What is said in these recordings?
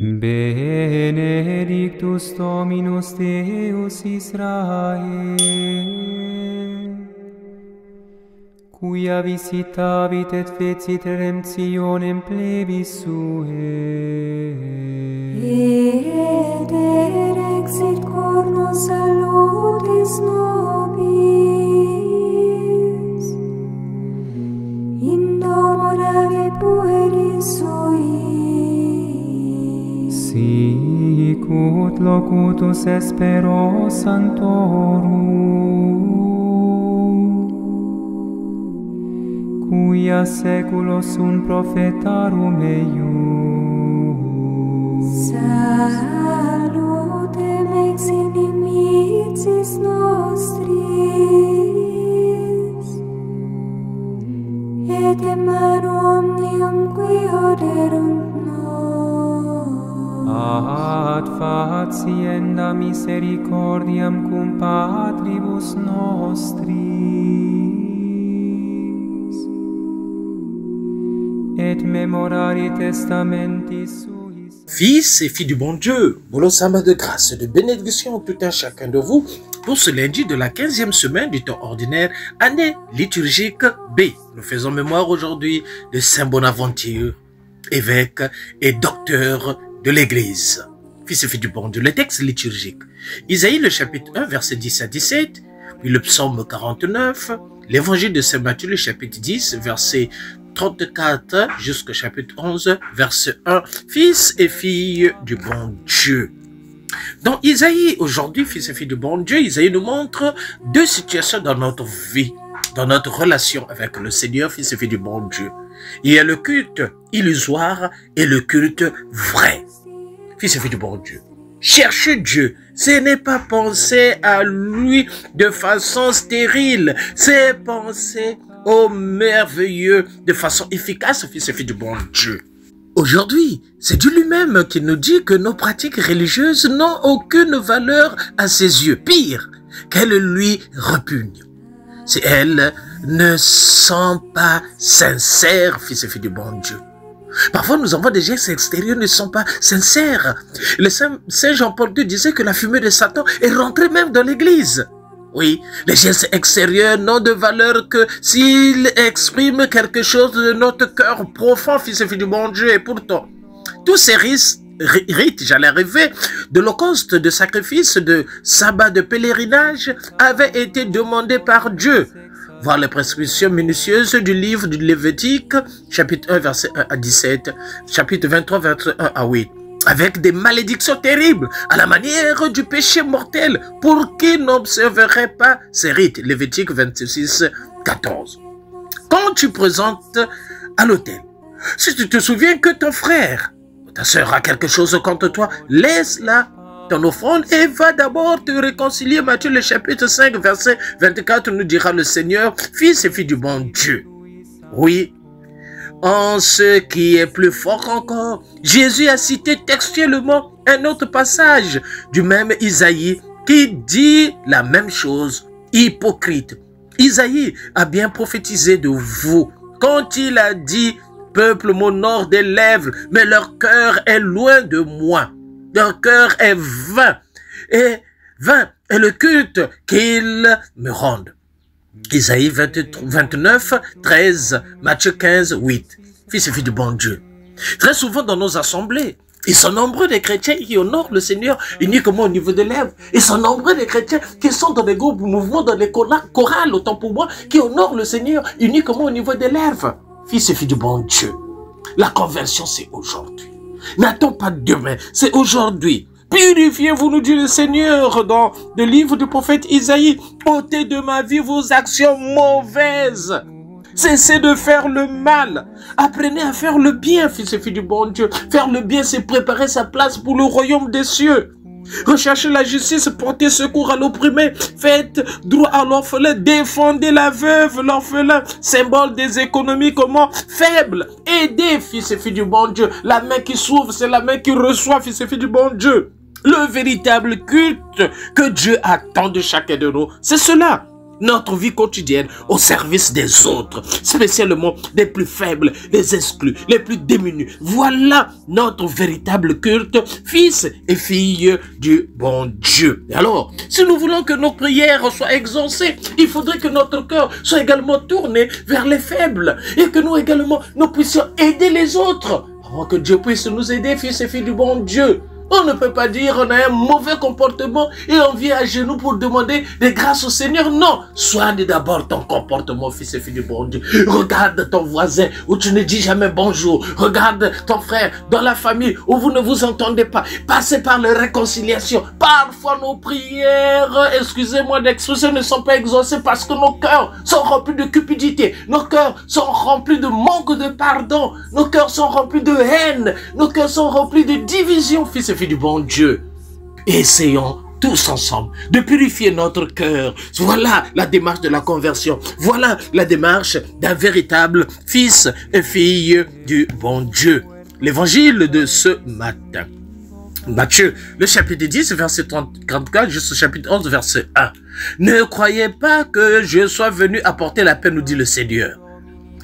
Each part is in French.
Benedictus Dominus Deus Israel, cuia visitavit et fecit redemptionem plebis suae. Et erexit cornos salutis nobis, in domo Davi pueris ut locutus espero santorum, cuia seculo sunt profetarum eius, misericordiam cum patribus et memorari testamentis suis. Fils et filles du bon Dieu, Molosama de grâce et de bénédiction tout un chacun de vous pour ce lundi de la 15e semaine du temps ordinaire, année liturgique B. Nous faisons mémoire aujourd'hui de Saint Bonaventure, évêque et docteur de l'Église. Fils et filles du bon Dieu, le texte liturgique. Isaïe le chapitre 1, verset 10 à 17, puis le psaume 49, l'évangile de Saint Matthieu le chapitre 10, verset 34 jusqu'au chapitre 11, verset 1. Fils et filles du bon Dieu. Dans Isaïe, aujourd'hui, fils et filles du bon Dieu, Isaïe nous montre deux situations dans notre vie, dans notre relation avec le Seigneur, fils et filles du bon Dieu. Il y a le culte illusoire et le culte vrai. Fils et filles du bon Dieu. Chercher Dieu, ce n'est pas penser à lui de façon stérile, c'est penser au merveilleux de façon efficace, fils et filles du bon Dieu. Aujourd'hui, c'est Dieu lui-même qui nous dit que nos pratiques religieuses n'ont aucune valeur à ses yeux. Pire, qu'elles lui repugnent. Si elles ne sont pas sincères, fils et filles du bon Dieu. Parfois, nous avons des gestes extérieurs ne sont pas sincères. Le Saint, Jean-Paul II disait que la fumée de Satan est rentrée même dans l'église. Oui, les gestes extérieurs n'ont de valeur que s'ils expriment quelque chose de notre cœur profond, fils et filles du bon Dieu. Et pourtant, tous ces rites, j'allais rêver, de l'Holocauste, de sacrifice, de sabbat, de pèlerinage, avaient été demandés par Dieu. Voir les prescriptions minutieuses du livre du Lévitique, chapitre 1, verset 1 à 17, chapitre 23, verset 1 à 8 avec des malédictions terribles, à la manière du péché mortel, pour qui n'observerait pas ces rites? Lévitique 26, 14. Quand tu présentes à l'autel, si tu te souviens que ton frère ta soeur a quelque chose contre toi, laisse-la ton offrande et va d'abord te réconcilier. Matthieu le chapitre 5, verset 24 nous dira le Seigneur, fils et fille du bon Dieu. Oui, en ce qui est plus fort encore, Jésus a cité textuellement un autre passage du même Isaïe qui dit la même chose, hypocrite. Isaïe a bien prophétisé de vous quand il a dit, peuple m'honore des lèvres, mais leur cœur est loin de moi. Leur cœur est vain et vain est le culte qu'ils me rendent. Isaïe 29, 13, Matthieu 15, 8. Fils et filles du bon Dieu. Très souvent dans nos assemblées, ils sont nombreux des chrétiens qui honorent le Seigneur uniquement au niveau des lèvres. Ils sont nombreux des chrétiens qui sont dans des groupes mouvements, dans les chorales, autant pour moi, qui honorent le Seigneur uniquement au niveau des lèvres. Fils et filles du bon Dieu. La conversion, c'est aujourd'hui. N'attends pas demain, c'est aujourd'hui. Purifiez-vous, nous dit le Seigneur dans le livre du prophète Isaïe. ôtez de ma vie vos actions mauvaises. Cessez de faire le mal. Apprenez à faire le bien, fils et filles du bon Dieu. Faire le bien, c'est préparer sa place pour le royaume des cieux. Recherchez la justice, portez secours à l'opprimé, faites droit à l'orphelin, défendez la veuve, l'orphelin, symbole des économies comment? Faibles. Aidez, fils et filles du bon Dieu. La main qui s'ouvre, c'est la main qui reçoit, fils et filles du bon Dieu. Le véritable culte que Dieu attend de chacun de nous, c'est cela. Notre vie quotidienne au service des autres, spécialement des plus faibles, des exclus, les plus démunis. Voilà notre véritable culte, fils et filles du bon Dieu. Et alors, si nous voulons que nos prières soient exaucées, il faudrait que notre cœur soit également tourné vers les faibles et que nous également, nous puissions aider les autres. Avant que Dieu puisse nous aider, fils et filles du bon Dieu. On ne peut pas dire on a un mauvais comportement et on vient à genoux pour demander des grâces au Seigneur. Non, soigne d'abord ton comportement, fils et fille du bon Dieu. Regarde ton voisin où tu ne dis jamais bonjour. Regarde ton frère dans la famille où vous ne vous entendez pas. Passez par la réconciliation. Parfois nos prières, excusez-moi d'expression, ne sont pas exaucées parce que nos cœurs sont remplis de cupidité. Nos cœurs sont remplis de manque de pardon. Nos cœurs sont remplis de haine. Nos cœurs sont remplis de division, fils et du bon Dieu. Essayons tous ensemble de purifier notre cœur. Voilà la démarche de la conversion. Voilà la démarche d'un véritable fils et fille du bon Dieu. L'évangile de ce matin. Matthieu, le chapitre 10, verset 34 jusqu'au chapitre 11, verset 1. Ne croyez pas que je sois venu apporter la paix, nous dit le Seigneur.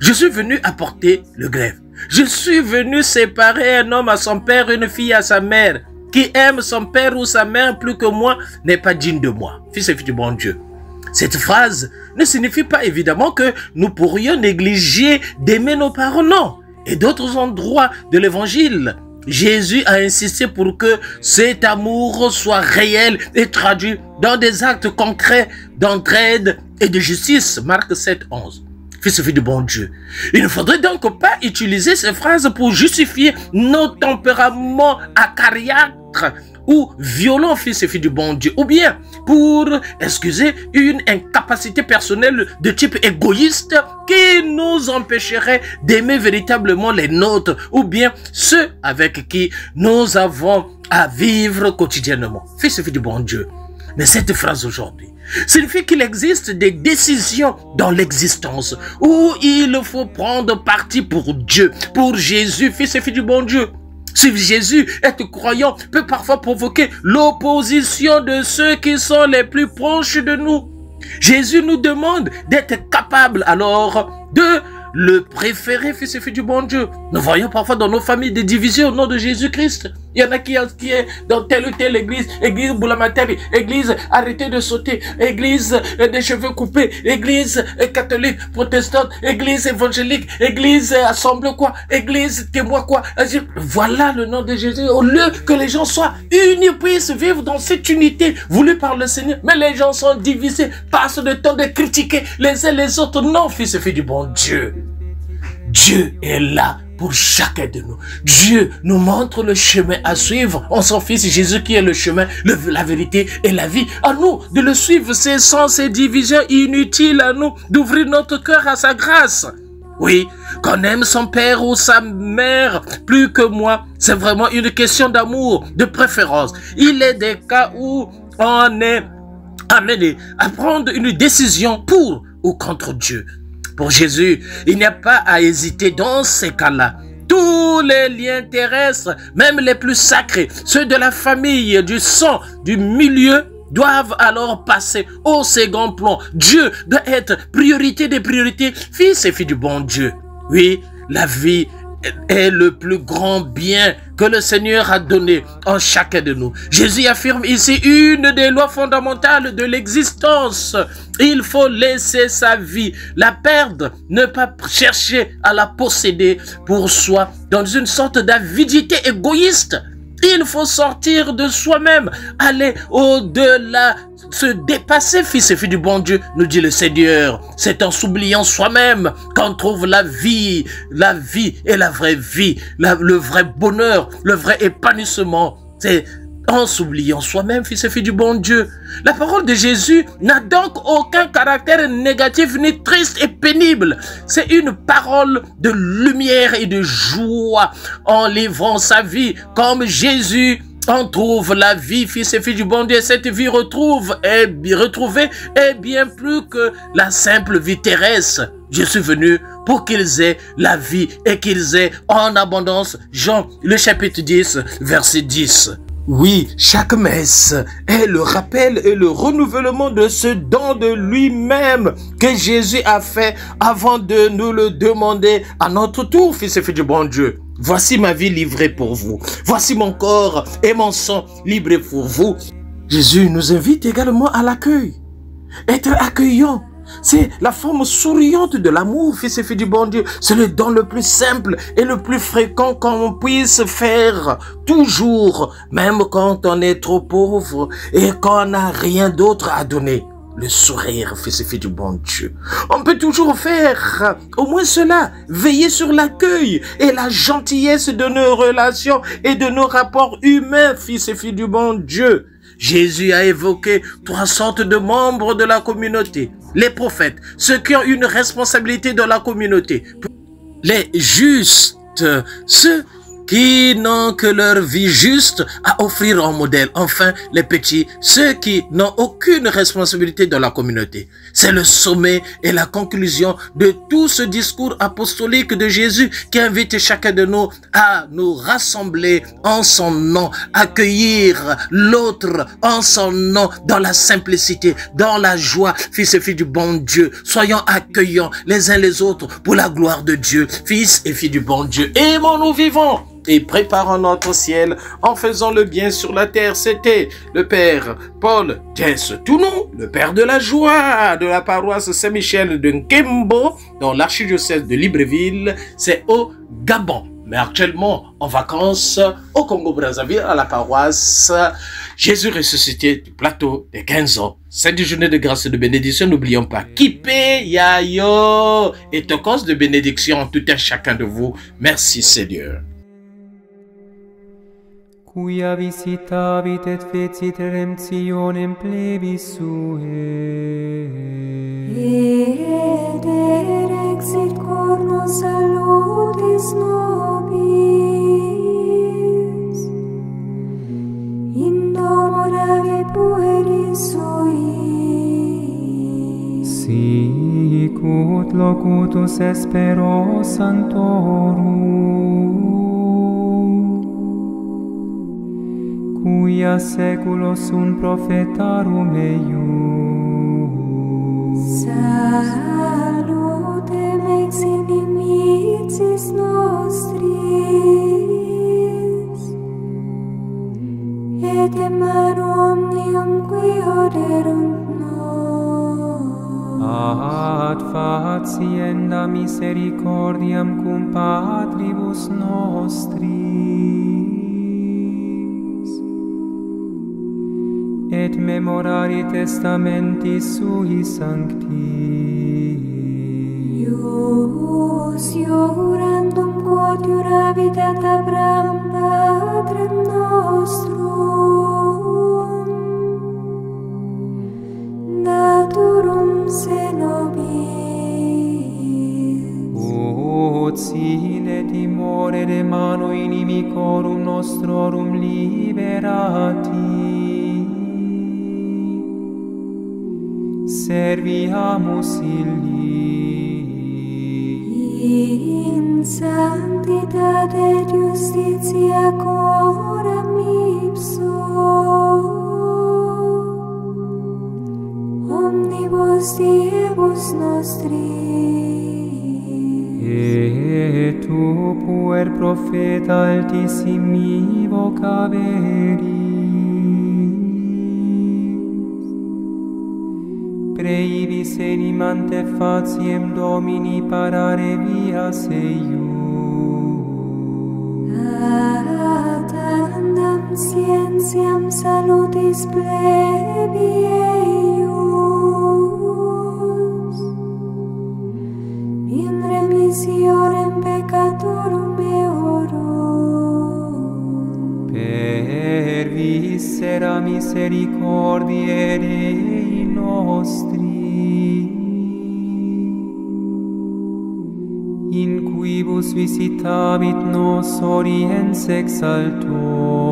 Je suis venu apporter le grève. Je suis venu séparer un homme à son père, une fille à sa mère. Qui aime son père ou sa mère plus que moi n'est pas digne de moi. Fils et fille du bon Dieu. Cette phrase ne signifie pas évidemment que nous pourrions négliger d'aimer nos parents, non. Et d'autres endroits de l'évangile, Jésus a insisté pour que cet amour soit réel et traduit dans des actes concrets d'entraide et de justice. Marc 7, 11 fils du bon Dieu. Il ne faudrait donc pas utiliser ces phrases pour justifier nos tempéraments acariâtres ou violents, fils et filles du bon Dieu, ou bien pour excuser une incapacité personnelle de type égoïste qui nous empêcherait d'aimer véritablement les nôtres, ou bien ceux avec qui nous avons à vivre quotidiennement. Fils et filles du bon Dieu. Mais cette phrase aujourd'hui signifie qu'il existe des décisions dans l'existence où il faut prendre parti pour Dieu, pour Jésus, fils et fille du bon Dieu. Si Jésus, être croyant, peut parfois provoquer l'opposition de ceux qui sont les plus proches de nous. Jésus nous demande d'être capable alors de le préféré, fils et fille du bon Dieu. Nous voyons parfois dans nos familles des divisions au nom de Jésus-Christ. Il y en a qui, est dans telle ou telle église, église Boulamateri, église arrêtez de sauter, église des cheveux coupés, église catholique, protestante, église évangélique, église assemblée quoi, église témoin quoi. Voilà le nom de Jésus. Au lieu que les gens soient unis, puissent vivre dans cette unité voulue par le Seigneur. Mais les gens sont divisés, passent le temps de critiquer les uns les autres. Non, fils et fille du bon Dieu. Dieu est là pour chacun de nous. Dieu nous montre le chemin à suivre en son Fils Jésus qui est le chemin, la vérité et la vie. À nous de le suivre, c'est sans ces divisions inutiles à nous d'ouvrir notre cœur à sa grâce. Oui, qu'on aime son père ou sa mère plus que moi, c'est vraiment une question d'amour, de préférence. Il est des cas où on est amené à prendre une décision pour ou contre Dieu. Pour Jésus, il n'y a pas à hésiter dans ces cas-là. Tous les liens terrestres, même les plus sacrés, ceux de la famille, du sang, du milieu, doivent alors passer au second plan. Dieu doit être priorité des priorités, fils et filles du bon Dieu. Oui, la vie est le plus grand bien que le Seigneur a donné en chacun de nous. Jésus affirme ici une des lois fondamentales de l'existence. Il faut laisser sa vie, la perdre, ne pas chercher à la posséder pour soi dans une sorte d'avidité égoïste. Il faut sortir de soi-même, aller au-delà, se dépasser, fils et filles du bon Dieu, nous dit le Seigneur. C'est en s'oubliant soi-même qu'on trouve la vie, la vie et la vraie vie, le vrai bonheur, le vrai épanouissement. En s'oubliant soi-même, fils et fille du bon Dieu. La parole de Jésus n'a donc aucun caractère négatif ni triste et pénible. C'est une parole de lumière et de joie en livrant sa vie comme Jésus en trouve la vie, fils et fille du bon Dieu. Cette vie retrouve et retrouvée est bien plus que la simple vie terrestre. Je suis venu pour qu'ils aient la vie et qu'ils aient en abondance. Jean, le chapitre 10, verset 10. Oui, chaque messe est le rappel et le renouvellement de ce don de lui-même que Jésus a fait avant de nous le demander à notre tour, fils et fille du bon Dieu. Voici ma vie livrée pour vous. Voici mon corps et mon sang livrés pour vous. Jésus nous invite également à l'accueil. Être accueillant, c'est la forme souriante de l'amour, fils et fille du bon Dieu. C'est le don le plus simple et le plus fréquent qu'on puisse faire toujours, même quand on est trop pauvre et qu'on n'a rien d'autre à donner. Le sourire, fils et fille du bon Dieu. On peut toujours faire au moins cela. Veiller sur l'accueil et la gentillesse de nos relations et de nos rapports humains, fils et filles du bon Dieu. Jésus a évoqué trois sortes de membres de la communauté. Les prophètes, ceux qui ont une responsabilité dans la communauté. Les justes, ceux qui n'ont que leur vie juste à offrir en modèle. Enfin, les petits, ceux qui n'ont aucune responsabilité dans la communauté. C'est le sommet et la conclusion de tout ce discours apostolique de Jésus qui invite chacun de nous à nous rassembler en son nom, accueillir l'autre en son nom, dans la simplicité, dans la joie, fils et filles du bon Dieu. Soyons accueillants les uns les autres pour la gloire de Dieu, fils et filles du bon Dieu. Aimons-nous vivants et préparons notre ciel en faisant le bien sur la terre. C'était le Père Paul Jess Tounou, le Père de la joie de la paroisse Saint-Michel de Nkembo, dans l'archidiocèse de Libreville. C'est au Gabon. Mais actuellement en vacances au Congo-Brazzaville à la paroisse Jésus ressuscité du plateau des 15 ans. Cette journée de grâce et de bénédiction, n'oublions pas. Kipe Yayo et cause de bénédiction en tout un chacun de vous. Merci Seigneur. quia visitavit et fecit redemptionem plebis suae. Et erexit corno salutis nobis, in domo rave pueris sui. Sic ut locutus espero santorum, Ia seculo sunt profetarum eius. Salutem ex inimicis nostris, et emar omnium qui oderunt nos. Ad facienda misericordiam cum patribus nostris, et memorari testamenti sui sancti. Ius, iurandum quod iuravit et Abraham patrem nostrum, naturum se nobis. Ut sine timore de mano inimicorum nostrorum liberati. serviamus illi. In sanctitate justitia coram ipsum, omnibus diebus nostris. Et tu puer profeta altissimi vocaberi, Ire ibis enimante faciem Domini parare via eiu. Atandam scientiam salutis plebi eius. In remissionem peccatorum eorum. Per viscera misericordiae Dei nostri, visitabit nos oriens exaltur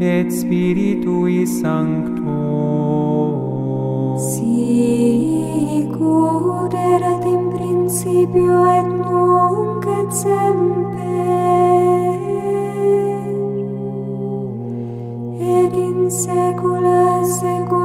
et spiritui sancto. Sicut erat in principio et nunc et semper. Et in saecula saeculorum